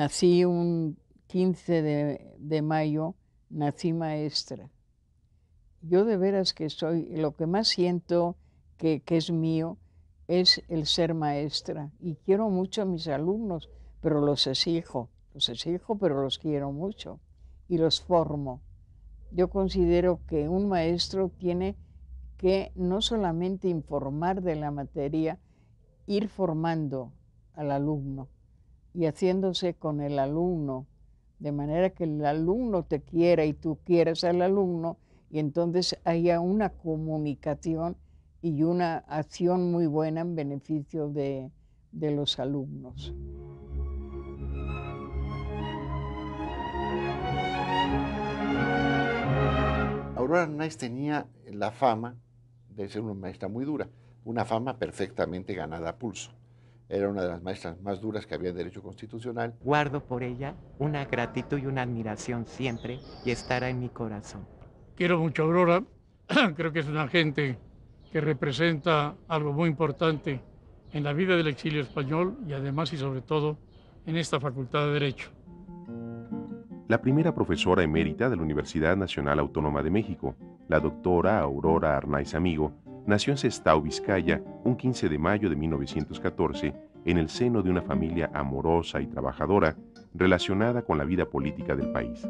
nací un 15 de, mayo, nací maestra. Yo de veras que soy, lo que más siento que, que es mío es el ser maestra y quiero mucho a mis alumnos, pero los exijo, los exijo, pero los quiero mucho y los formo. Yo considero que un maestro tiene que no solamente informar de la materia, ir formando al alumno y haciéndose con el alumno, de manera que el alumno te quiera y tú quieras al alumno, y entonces haya una comunicación y una acción muy buena en beneficio de, de los alumnos. Aurora Arnaiz tenía la fama de ser una maestra muy dura, una fama perfectamente ganada a pulso. Era una de las maestras más duras que había en Derecho Constitucional. Guardo por ella una gratitud y una admiración siempre y estará en mi corazón. Quiero mucho a Aurora, creo que es una gente que representa algo muy importante en la vida del exilio español y además y sobre todo en esta Facultad de Derecho. La primera profesora emérita de la Universidad Nacional Autónoma de México, la doctora Aurora Arnaiz Amigo, nació en Sestao, Vizcaya, un 15 de mayo de 1914, en el seno de una familia amorosa y trabajadora relacionada con la vida política del país.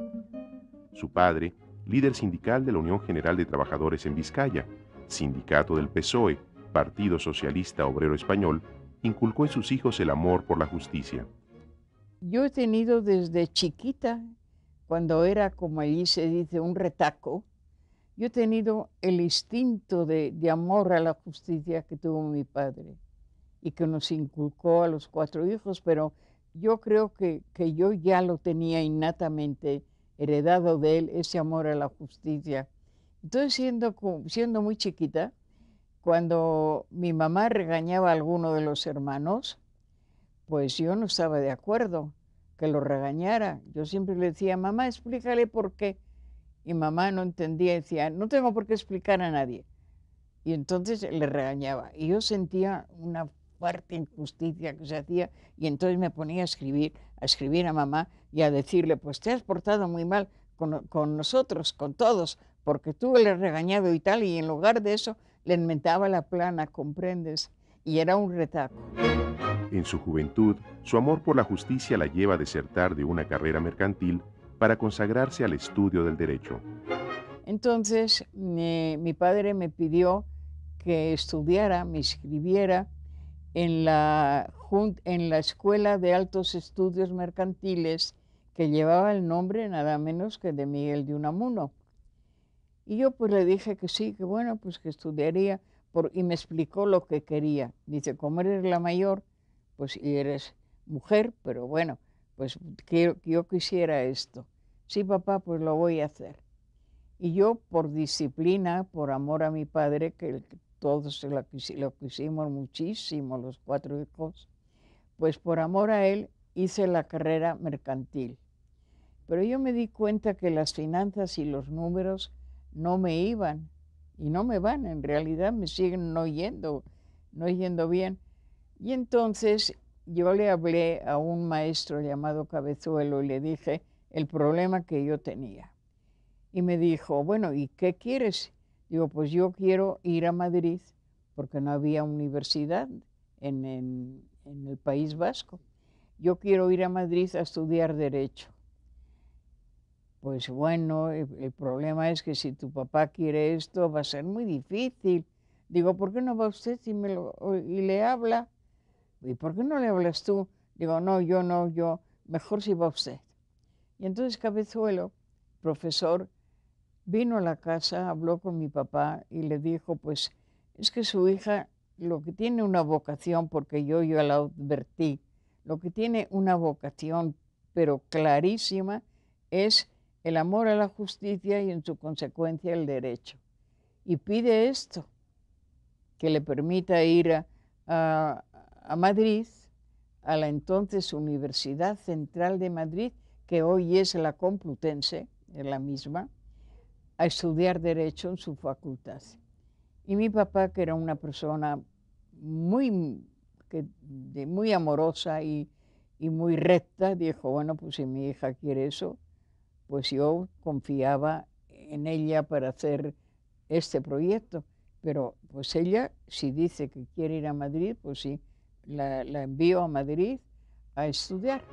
Su padre, líder sindical de la Unión General de Trabajadores en Vizcaya, sindicato del PSOE, Partido Socialista Obrero Español, inculcó en sus hijos el amor por la justicia. Yo he tenido desde chiquita, cuando era, como allí se dice, un retaco, yo he tenido el instinto de, amor a la justicia que tuvo mi padre y que nos inculcó a los cuatro hijos, pero yo creo que, que yo ya lo tenía innatamente heredado de él, ese amor a la justicia. Entonces, siendo muy chiquita, cuando mi mamá regañaba a alguno de los hermanos, pues yo no estaba de acuerdo que lo regañara. Yo siempre le decía, mamá, explícale por qué. Y mamá no entendía, decía, no tengo por qué explicar a nadie. Y entonces le regañaba. Y yo sentía una fuerte injusticia que se hacía y entonces me ponía a escribir, a escribir a mamá y a decirle, pues te has portado muy mal con, con nosotros, con todos, porque tú le has regañado y tal, y en lugar de eso le inventaba la plana, comprendes, y era un retaco. En su juventud, su amor por la justicia la lleva a desertar de una carrera mercantil para consagrarse al estudio del derecho. Entonces, mi, padre me pidió que estudiara, me inscribiera en la, en la Escuela de Altos Estudios Mercantiles que llevaba el nombre nada menos que de Miguel de Unamuno. Y yo pues le dije que sí, que bueno, pues que estudiaría, por, y me explicó lo que quería. Dice, como eres la mayor, pues y eres mujer, pero bueno, pues quiero, yo quisiera esto. Sí, papá, pues lo voy a hacer. Y yo por disciplina, por amor a mi padre, que todos lo, quisimos muchísimo, los cuatro hijos, pues por amor a él hice la carrera mercantil. Pero yo me di cuenta que las finanzas y los números no me iban y no me van, en realidad me siguen no yendo, no yendo bien. Y entonces yo le hablé a un maestro llamado Cabezuelo y le dije el problema que yo tenía. Y me dijo, bueno, ¿y qué quieres? Digo, pues yo quiero ir a Madrid porque no había universidad en, el País Vasco. Yo quiero ir a Madrid a estudiar derecho. Pues bueno, el, problema es que si tu papá quiere esto va a ser muy difícil. Digo, ¿por qué no va usted y, me lo, y le habla? ¿Y por qué no le hablas tú? Digo, no, yo no, yo, mejor si va usted. Y entonces Cabezuelo, profesor, vino a la casa, habló con mi papá y le dijo, pues es que su hija lo que tiene una vocación, porque yo ya la advertí, lo que tiene una vocación, pero clarísima, es el amor a la justicia y en su consecuencia el derecho. Y pide esto, que le permita ir a, a Madrid, a la entonces Universidad Central de Madrid, que hoy es la Complutense, es la misma, a estudiar derecho en su facultad. Y mi papá, que era una persona muy, que, de, muy amorosa y, y muy recta, dijo, bueno, pues si mi hija quiere eso, pues yo confiaba en ella para hacer este proyecto. Pero pues ella, si dice que quiere ir a Madrid, pues sí, la, la envío a Madrid a estudiar.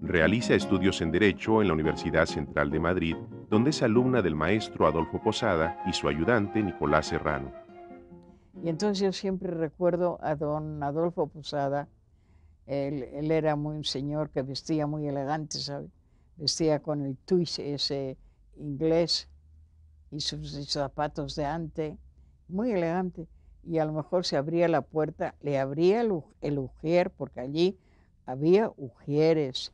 Realiza estudios en Derecho en la Universidad Central de Madrid, donde es alumna del maestro Adolfo Posada y su ayudante Nicolás Serrano. Y entonces yo siempre recuerdo a don Adolfo Posada, él, era muy un señor que vestía muy elegante, ¿sabe? Vestía con el tuis ese inglés y sus zapatos de ante, muy elegante. Y a lo mejor se abría la puerta, le abría el, el ujier, porque allí había ujieres.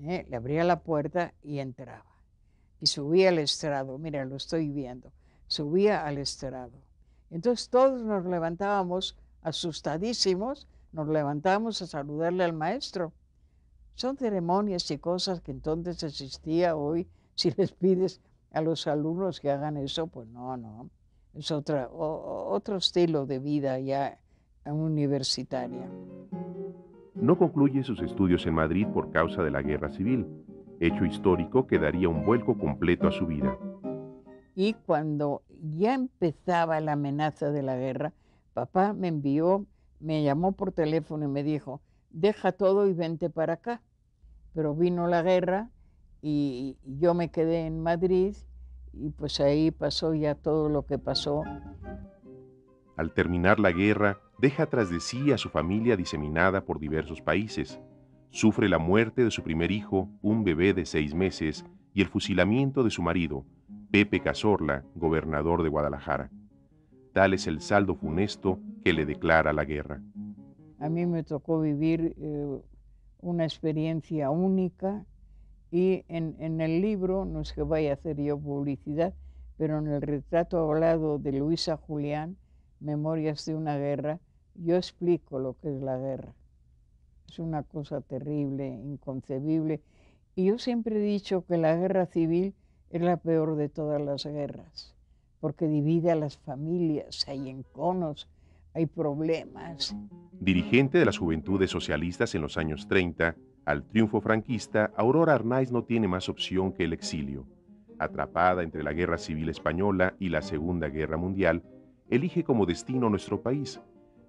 ¿Eh? Le abría la puerta y entraba. Y subía al estrado, mira, lo estoy viendo. Subía al estrado. Entonces todos nos levantábamos asustadísimos, nos levantábamos a saludarle al maestro. Son ceremonias y cosas que entonces existía hoy. Si les pides a los alumnos que hagan eso, pues no, no. Es otra, otro estilo de vida ya universitaria. No concluye sus estudios en Madrid por causa de la guerra civil, hecho histórico que daría un vuelco completo a su vida. Y cuando ya empezaba la amenaza de la guerra, papá me envió, me llamó por teléfono y me dijo, deja todo y vente para acá. Pero vino la guerra y yo me quedé en Madrid y pues ahí pasó ya todo lo que pasó. Al terminar la guerra, deja tras de sí a su familia diseminada por diversos países. Sufre la muerte de su primer hijo, un bebé de seis meses, y el fusilamiento de su marido, Pepe Cazorla, gobernador de Guadalajara. Tal es el saldo funesto que le declara la guerra. A mí me tocó vivir eh, una experiencia única y en, en, el libro, no es que vaya a hacer yo publicidad, pero en el retrato hablado de Luisa Julián, Memorias de una guerra, yo explico lo que es la guerra. Es una cosa terrible, inconcebible. Y yo siempre he dicho que la guerra civil es la peor de todas las guerras, porque divide a las familias, hay enconos, hay problemas. Dirigente de las juventudes socialistas en los años 30, al triunfo franquista, Aurora Arnaiz no tiene más opción que el exilio. Atrapada entre la Guerra Civil Española y la Segunda Guerra Mundial, elige como destino nuestro país,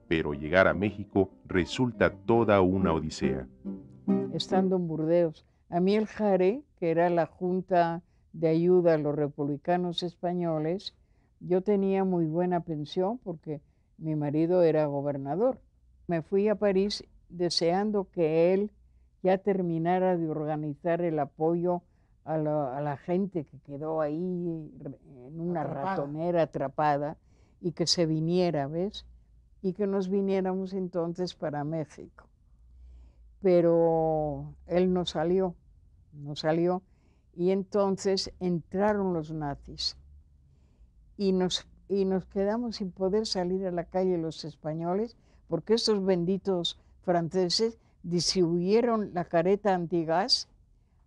pero llegar a México resulta toda una odisea. Estando en Burdeos, a mí el JARE, que era la Junta de Ayuda a los Republicanos Españoles, yo tenía muy buena pensión porque mi marido era gobernador. Me fui a París deseando que él ya terminara de organizar el apoyo a la, gente que quedó ahí en una ratonera atrapada y que se viniera, ¿ves? Y que nos viniéramos entonces para México. Pero él no salió, no salió, y entonces entraron los nazis y nos, y nos quedamos sin poder salir a la calle los españoles porque estos benditos franceses distribuyeron la careta antigas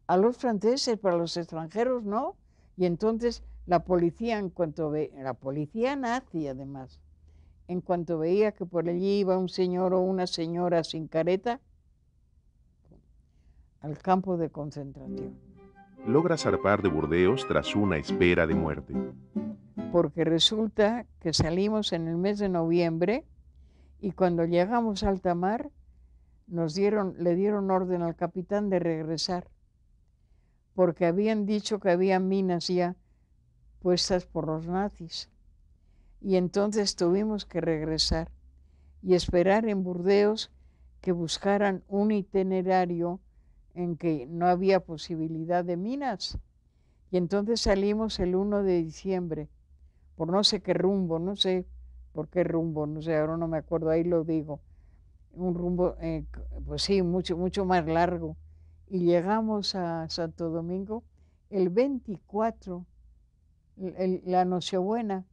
a los franceses, para los extranjeros no. Y entonces la policía, en cuanto ve, la policía nazi además, en cuanto veía que por allí iba un señor o una señora sin careta, al campo de concentración. Logra zarpar de Burdeos tras una espera de muerte. Porque resulta que salimos en el mes de noviembre y cuando llegamos a alta mar, nos dieron, le dieron orden al capitán de regresar, porque habían dicho que había minas ya puestas por los nazis. Y entonces tuvimos que regresar y esperar en Burdeos que buscaran un itinerario en que no había posibilidad de minas. Y entonces salimos el 1 de diciembre, por no sé qué rumbo, no sé por qué rumbo, no sé, ahora no me acuerdo, ahí lo digo un rumbo, eh, pues sí, mucho, mucho más largo. Y llegamos a Santo Domingo el 24, la Nochebuena,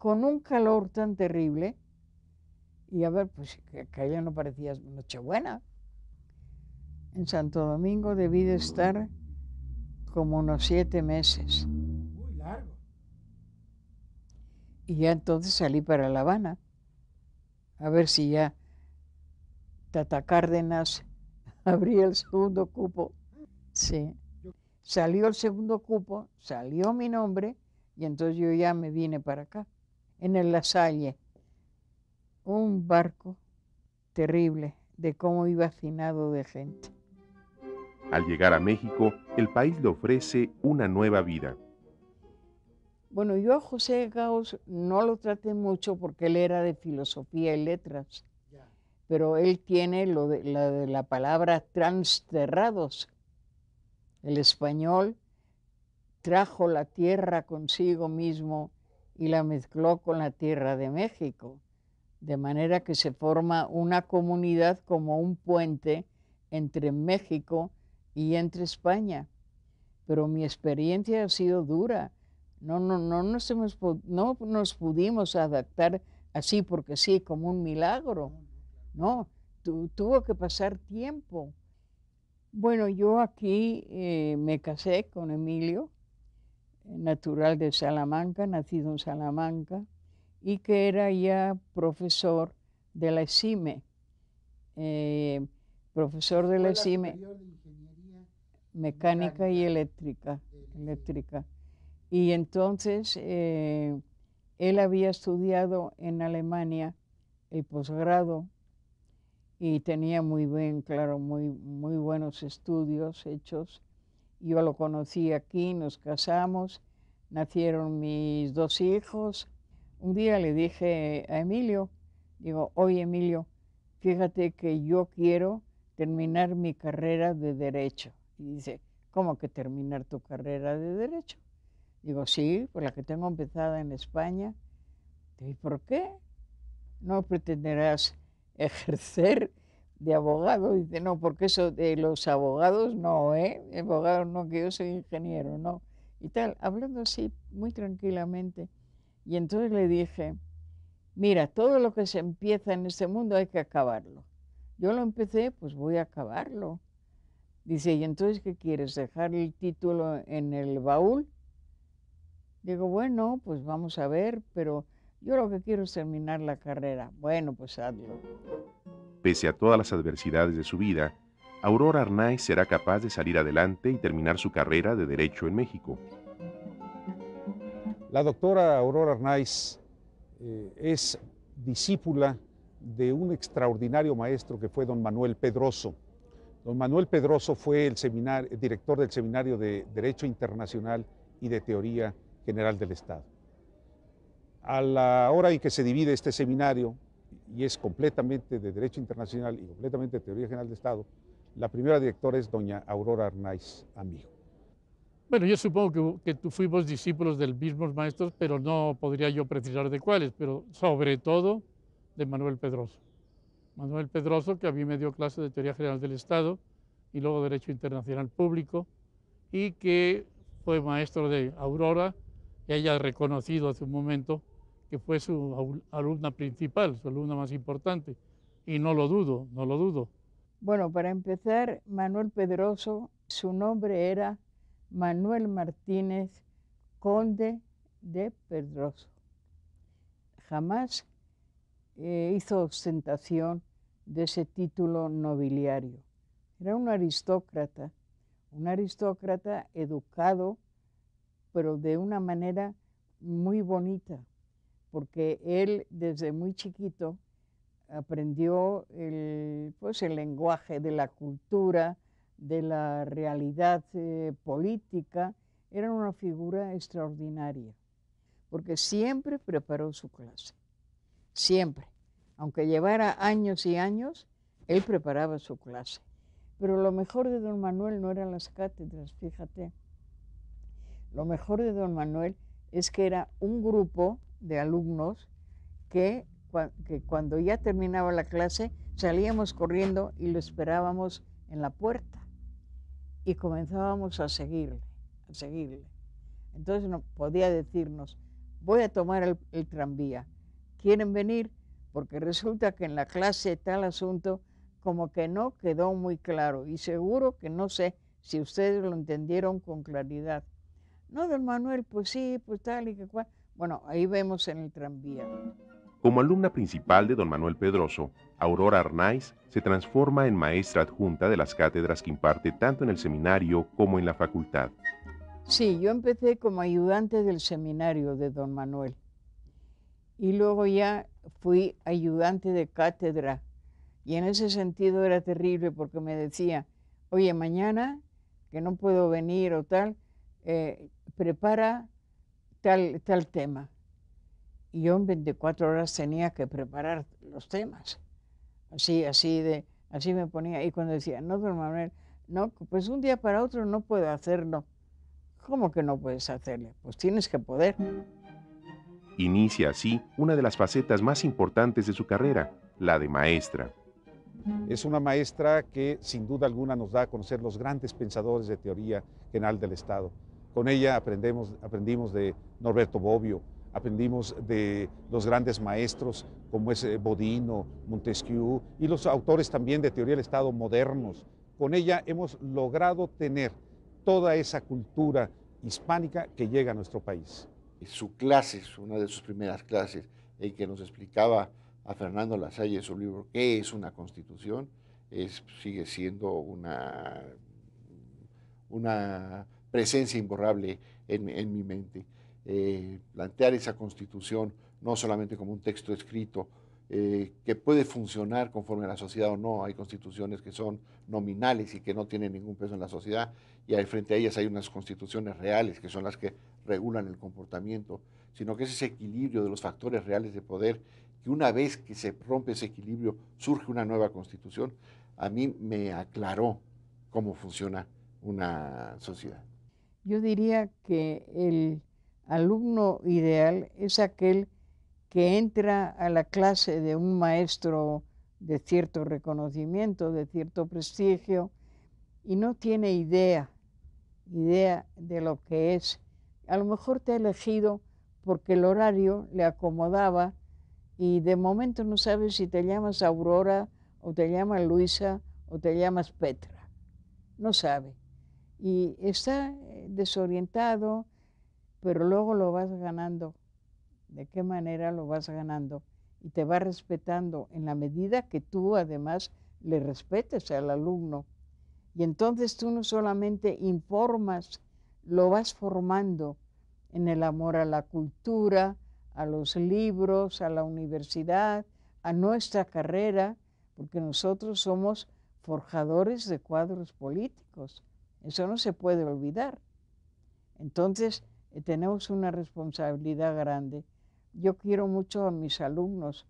con un calor tan terrible. Y a ver, pues que, que no parecía Nochebuena. En Santo Domingo debí de estar como unos siete meses. Muy largo. Y ya entonces salí para La Habana, a ver si ya Tata Cárdenas abrí el segundo cupo. Sí. Salió el segundo cupo, salió mi nombre y entonces yo ya me vine para acá. En el La Salle, un barco terrible de cómo iba hacinado de gente. Al llegar a México, el país le ofrece una nueva vida. Bueno, yo a José Gauss no lo traté mucho porque él era de filosofía y letras, pero él tiene lo de la, de la palabra transterrados. El español trajo la tierra consigo mismo y la mezcló con la tierra de México, de manera que se forma una comunidad como un puente entre México y entre España. Pero mi experiencia ha sido dura. No, no, no, nos, hemos, no nos pudimos adaptar así porque sí, como un milagro. No, tuvo que pasar tiempo. Bueno, yo aquí eh, me casé con Emilio, natural de Salamanca, nacido en Salamanca, y que era ya profesor de la ESIME. Eh, profesor de la ESIME, mecánica y eléctrica, eléctrica. Y entonces eh, él había estudiado en Alemania el posgrado y tenía muy bien, claro, muy, muy buenos estudios hechos. Yo lo conocí aquí, nos casamos, nacieron mis dos hijos. Un día le dije a Emilio, digo, oye Emilio, fíjate que yo quiero terminar mi carrera de derecho. Y dice, ¿cómo que terminar tu carrera de derecho? Digo, sí, por la que tengo empezada en España. ¿Y por qué? No pretenderás ejercer de abogado. Dice, no, porque eso de los abogados no, ¿eh? Abogados no, que yo soy ingeniero, no. Y tal, hablando así muy tranquilamente. Y entonces le dije, mira, todo lo que se empieza en este mundo hay que acabarlo. Yo lo empecé, pues voy a acabarlo. Dice, ¿y entonces qué quieres? ¿Dejar el título en el baúl? Digo, bueno, pues vamos a ver, pero yo lo que quiero es terminar la carrera. Bueno, pues hazlo. Pese a todas las adversidades de su vida, Aurora Arnaiz será capaz de salir adelante y terminar su carrera de Derecho en México. La doctora Aurora Arnaiz eh, es discípula de un extraordinario maestro que fue don Manuel Pedroso. Don Manuel Pedroso fue el, director del Seminario de Derecho Internacional y de Teoría General del Estado. A la hora en que se divide este seminario, y es completamente de Derecho Internacional y completamente de Teoría General del Estado, la primera directora es doña Aurora Arnaiz Amigo. Bueno, yo supongo que, tú fuimos discípulos del mismos maestros, pero no podría yo precisar de cuáles, pero sobre todo de Manuel Pedroso. Manuel Pedroso, que a mí me dio clase de Teoría General del Estado y luego Derecho Internacional Público, y que fue maestro de Aurora, y ella ha reconocido hace un momento que fue su alumna principal, su alumna más importante, y no lo dudo, no lo dudo. Bueno, para empezar, Manuel Pedroso, su nombre era Manuel Martínez, conde de Pedroso. Jamás eh, hizo ostentación de ese título nobiliario. Era un aristócrata, un aristócrata educado, pero de una manera muy bonita, porque él desde muy chiquito aprendió el, pues, el lenguaje de la cultura, de la realidad eh, política, era una figura extraordinaria, porque siempre preparó su clase siempre. Aunque llevara años y años, él preparaba su clase. Pero lo mejor de don Manuel no eran las cátedras, fíjate. Lo mejor de don Manuel es que era un grupo de alumnos que, que cuando ya terminaba la clase salíamos corriendo y lo esperábamos en la puerta y comenzábamos a seguirle, a seguirle. Entonces no, podía decirnos, voy a tomar el tranvía, quieren venir porque resulta que en la clase tal asunto como que no quedó muy claro y seguro que no sé si ustedes lo entendieron con claridad. No, don Manuel, pues sí, pues tal y que cual. Bueno, ahí vemos en el tranvía. Como alumna principal de don Manuel Pedroso, Aurora Arnaiz se transforma en maestra adjunta de las cátedras que imparte tanto en el seminario como en la facultad. Sí, yo empecé como ayudante del seminario de don Manuel y luego ya fui ayudante de cátedra y en ese sentido era terrible porque me decía, oye, mañana que no puedo venir o tal, eh, prepara tal, tal tema. Y yo en 24 horas tenía que preparar los temas. Así, así de, así me ponía. Y cuando decía, no, don Manuel, no, pues un día para otro no puedo hacerlo. ¿Cómo que no puedes hacerlo? Pues tienes que poder. Inicia así una de las facetas más importantes de su carrera, la de maestra. Es una maestra que sin duda alguna nos da a conocer los grandes pensadores de teoría general del Estado. Con ella aprendemos, aprendimos de Norberto Bobbio, aprendimos de los grandes maestros como es eh, Bodino, Montesquieu y los autores también de teoría del Estado modernos. Con ella hemos logrado tener toda esa cultura hispánica que llega a nuestro país. Su clase, una de sus primeras clases, en que nos explicaba a Fernando Lasalle su libro qué es una constitución, es, sigue siendo una, una presencia imborrable en, mi mente. Eh, plantear esa constitución no solamente como un texto escrito eh, que puede funcionar conforme a la sociedad o no. Hay constituciones que son nominales y que no tienen ningún peso en la sociedad y al frente a ellas hay unas constituciones reales que son las que regulan el comportamiento, sino que es ese equilibrio de los factores reales de poder que una vez que se rompe ese equilibrio surge una nueva constitución, a mí me aclaró cómo funciona una sociedad. Yo diría que el alumno ideal es aquel que entra a la clase de un maestro de cierto reconocimiento, de cierto prestigio, y no tiene idea, idea de lo que es. A lo mejor te ha elegido porque el horario le acomodaba y de momento no sabes si te llamas Aurora o te llamas Luisa o te llamas Petra. No sabe. Y está desorientado, pero luego lo vas ganando. ¿De qué manera lo vas ganando? Y te va respetando en la medida que tú además le respetes al alumno. Y entonces tú no solamente informas, lo vas formando en el amor a la cultura, a los libros, a la universidad, a nuestra carrera, porque nosotros somos forjadores de cuadros políticos. Eso no se puede olvidar. Entonces, eh, tenemos una responsabilidad grande. Yo quiero mucho a mis alumnos,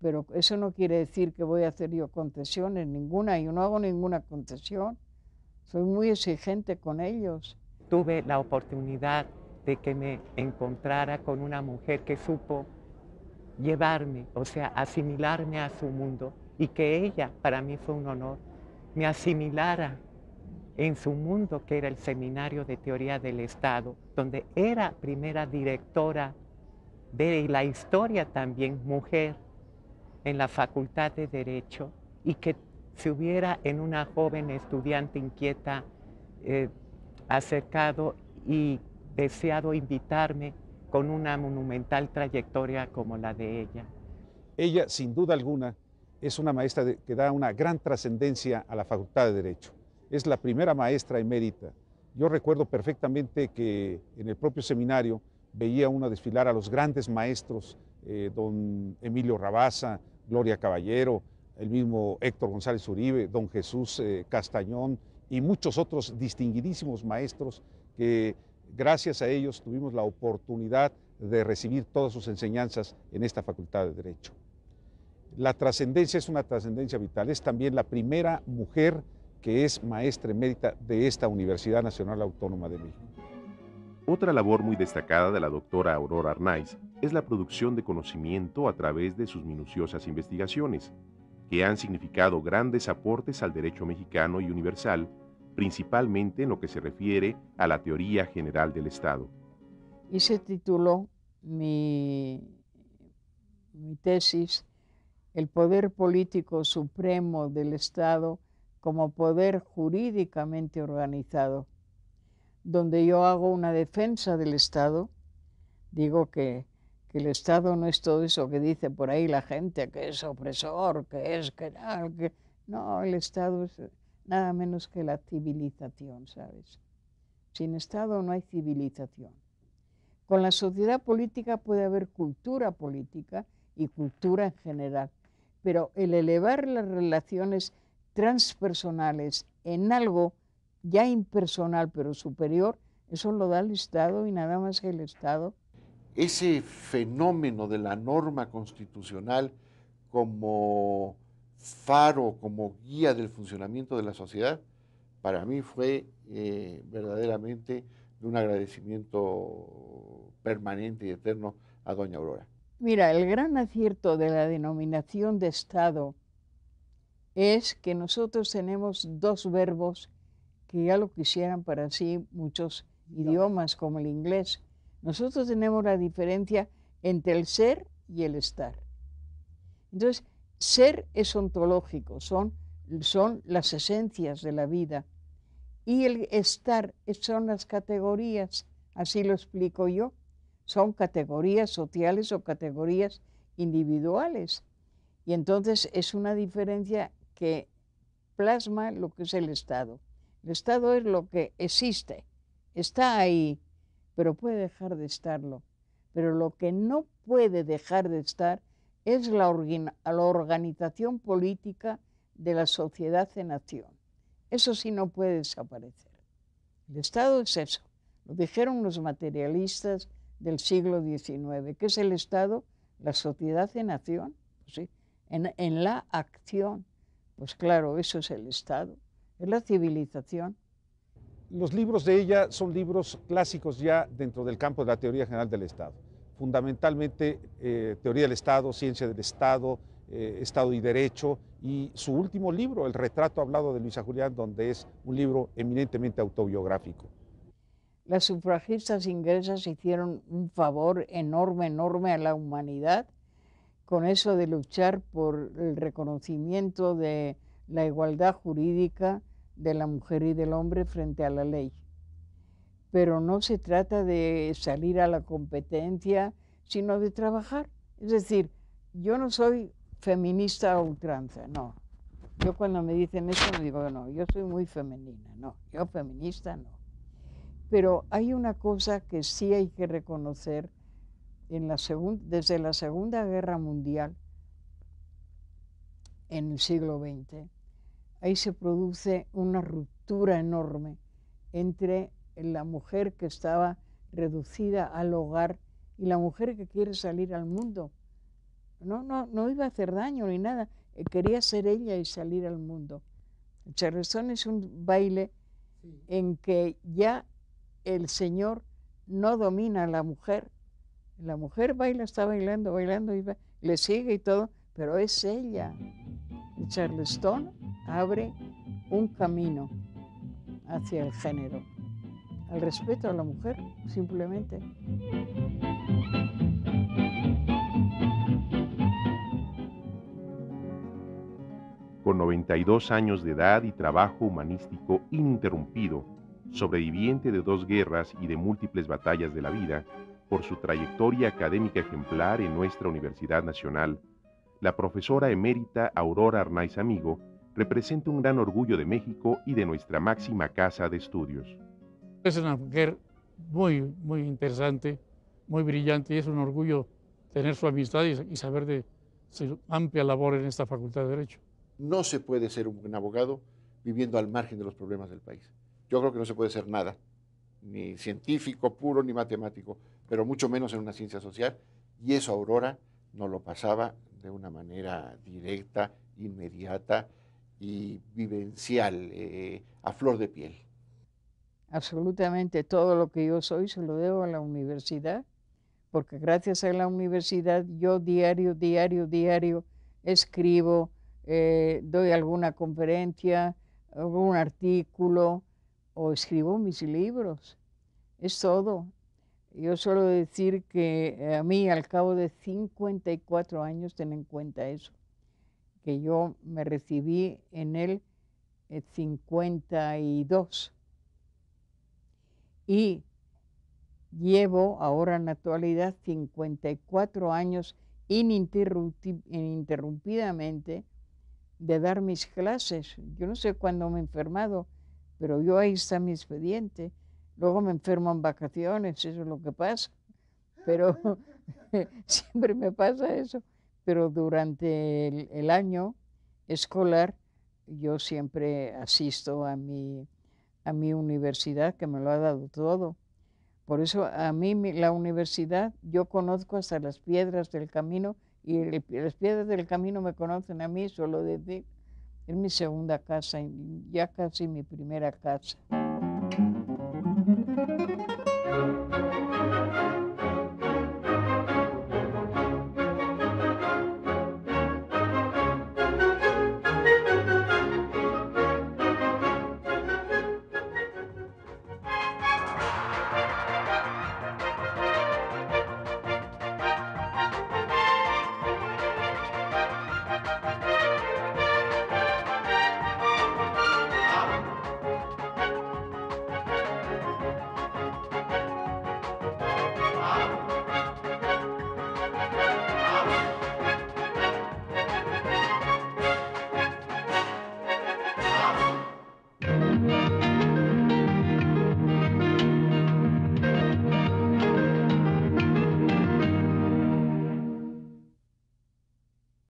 pero eso no quiere decir que voy a hacer yo concesiones, ninguna. Yo no hago ninguna concesión. Soy muy exigente con ellos. Tuve la oportunidad de que me encontrara con una mujer que supo llevarme, o sea, asimilarme a su mundo y que ella, para mí fue un honor, me asimilara en su mundo, que era el Seminario de Teoría del Estado, donde era primera directora de la historia también mujer en la Facultad de Derecho y que se hubiera en una joven estudiante inquieta eh, acercado y deseado invitarme con una monumental trayectoria como la de ella. Ella, sin duda alguna, es una maestra que da una gran trascendencia a la Facultad de Derecho es la primera maestra emérita. Yo recuerdo perfectamente que en el propio seminario veía uno desfilar a los grandes maestros, eh, don Emilio Rabaza, Gloria Caballero, el mismo Héctor González Uribe, don Jesús eh, Castañón y muchos otros distinguidísimos maestros que gracias a ellos tuvimos la oportunidad de recibir todas sus enseñanzas en esta Facultad de Derecho. La trascendencia es una trascendencia vital, es también la primera mujer que es maestra emérita de esta Universidad Nacional Autónoma de México. Otra labor muy destacada de la doctora Aurora Arnaiz es la producción de conocimiento a través de sus minuciosas investigaciones, que han significado grandes aportes al derecho mexicano y universal, principalmente en lo que se refiere a la teoría general del Estado. Y se tituló mi, mi tesis El poder político supremo del Estado como poder jurídicamente organizado, donde yo hago una defensa del Estado, digo que, que el Estado no es todo eso que dice por ahí la gente, que es opresor, que es que no, que no, el Estado es nada menos que la civilización, ¿sabes? Sin Estado no hay civilización. Con la sociedad política puede haber cultura política y cultura en general, pero el elevar las relaciones transpersonales en algo ya impersonal pero superior, eso lo da el Estado y nada más que el Estado. Ese fenómeno de la norma constitucional como faro, como guía del funcionamiento de la sociedad, para mí fue eh, verdaderamente de un agradecimiento permanente y eterno a doña Aurora. Mira, el gran acierto de la denominación de Estado es que nosotros tenemos dos verbos que ya lo quisieran para sí muchos idiomas como el inglés. Nosotros tenemos la diferencia entre el ser y el estar. Entonces, ser es ontológico, son, son las esencias de la vida. Y el estar son las categorías, así lo explico yo. Son categorías sociales o categorías individuales. Y entonces es una diferencia que plasma lo que es el Estado. El Estado es lo que existe, está ahí, pero puede dejar de estarlo. Pero lo que no puede dejar de estar es la, organización política de la sociedad de nación. Eso sí no puede desaparecer. El Estado es eso. Lo dijeron los materialistas del siglo XIX. ¿Qué es el Estado? La sociedad de nación. Pues sí, en, en la acción. Pues claro, eso es el Estado. Es la civilización. Los libros de ella son libros clásicos ya dentro del campo de la teoría general del Estado fundamentalmente eh, Teoría del Estado, Ciencia del Estado, eh, Estado y Derecho, y su último libro, El retrato hablado de Luisa Julián, donde es un libro eminentemente autobiográfico. Las sufragistas inglesas hicieron un favor enorme, enorme a la humanidad con eso de luchar por el reconocimiento de la igualdad jurídica de la mujer y del hombre frente a la ley pero no se trata de salir a la competencia, sino de trabajar. Es decir, yo no soy feminista a ultranza, no. Yo cuando me dicen eso me digo, no, yo soy muy femenina, no, yo feminista no. Pero hay una cosa que sí hay que reconocer en la desde la Segunda Guerra Mundial, en el siglo XX, ahí se produce una ruptura enorme entre la mujer que estaba reducida al hogar y la mujer que quiere salir al mundo. No, no, no iba a hacer daño ni nada, eh, quería ser ella y salir al mundo. El charleston es un baile en que ya el Señor no domina a la mujer. La mujer baila, está bailando, bailando, y le sigue y todo, pero es ella. El charleston abre un camino hacia el género al respeto a la mujer, simplemente. Con 92 años de edad y trabajo humanístico ininterrumpido, sobreviviente de dos guerras y de múltiples batallas de la vida, por su trayectoria académica ejemplar en nuestra Universidad Nacional, la profesora emérita Aurora Arnaiz Amigo representa un gran orgullo de México y de nuestra máxima casa de estudios. Es una mujer muy, muy interesante, muy brillante y es un orgullo tener su amistad y, saber de su amplia labor en esta Facultad de Derecho. No se puede ser un buen abogado viviendo al margen de los problemas del país. Yo creo que no se puede ser nada, ni científico puro, ni matemático, pero mucho menos en una ciencia social. Y eso Aurora no lo pasaba de una manera directa, inmediata y vivencial, eh, a flor de piel absolutamente todo lo que yo soy se lo debo a la universidad, porque gracias a la universidad yo diario, diario, diario escribo, eh, doy alguna conferencia, algún artículo o escribo mis libros. Es todo. Yo suelo decir que eh, a mí al cabo de 54 años, ten en cuenta eso, que yo me recibí en el 52 y Llevo ahora en la actualidad 54 años ininterrumpidamente de dar mis clases. Yo no sé cuándo me he enfermado, pero yo ahí está mi expediente. Luego me enfermo en vacaciones, eso es lo que pasa. Pero siempre me pasa eso. Pero durante el, año escolar yo siempre asisto a mi, a mi universidad, que me lo ha dado todo. Por eso a mí la universidad, yo conozco hasta las piedras del camino y las piedras del camino me conocen a mí, solo decir, es mi segunda casa, ya casi mi primera casa.